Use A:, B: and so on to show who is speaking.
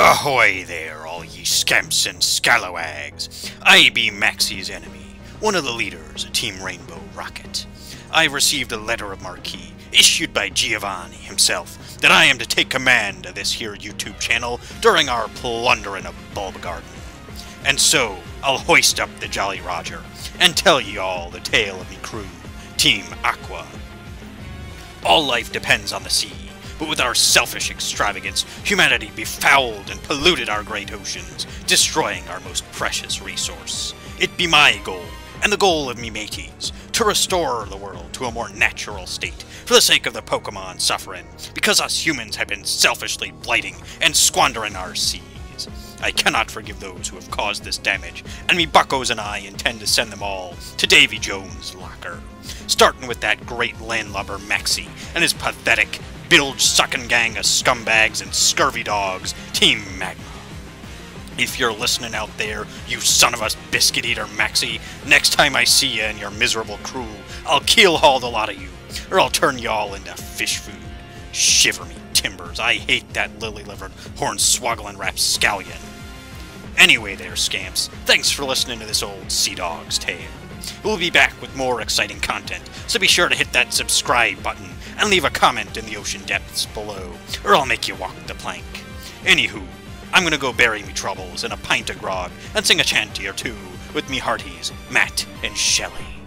A: Ahoy there, all ye scamps and scalawags! I be Maxie's enemy, one of the leaders of Team Rainbow Rocket. I received a letter of marque issued by Giovanni himself that I am to take command of this here YouTube channel during our plundering of Bulbagarden. And so, I'll hoist up the Jolly Roger and tell ye all the tale of me crew, Team Aqua. All life depends on the sea, but with our selfish extravagance, humanity befouled and polluted our great oceans, destroying our most precious resource. It be my goal, and the goal of me mateys, to restore the world to a more natural state, for the sake of the Pokemon suffering, because us humans have been selfishly blighting and squandering our seas. I cannot forgive those who have caused this damage, and me buckos and I intend to send them all to Davy Jones' locker. Starting with that great landlubber Maxie and his pathetic, bilge-sucking gang of scumbags and scurvy dogs, Team Magma. If you're listening out there, you son of a biscuit eater Maxie, next time I see you and your miserable crew, I'll keel haul the lot of you, or I'll turn y'all into fish food. Shiver me timbers, I hate that lily-livered, horn-swoggling rapscallion. Anyway there, scamps, thanks for listening to this old sea dog's tale. We'll be back with more exciting content, so be sure to hit that subscribe button and leave a comment in the ocean depths below, or I'll make you walk the plank. Anywho, I'm gonna go bury me troubles in a pint of grog and sing a chanty or two with me hearties, Matt and Shelly.